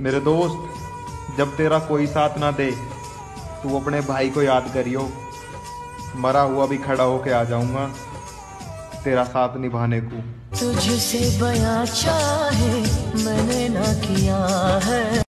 मेरे दोस्त, जब तेरा कोई साथ ना दे, तू अपने भाई को याद करियो। मरा हुआ भी खड़ा होके आ जाऊँगा, तेरा साथ निभाने को। तुझसे बयां चाहे मैंने ना किया है।